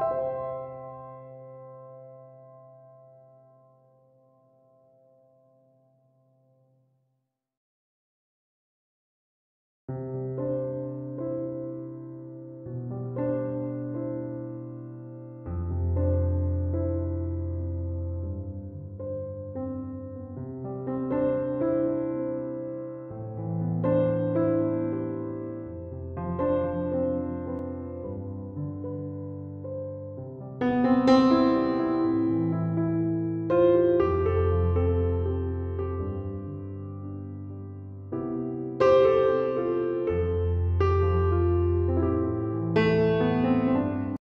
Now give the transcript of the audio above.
you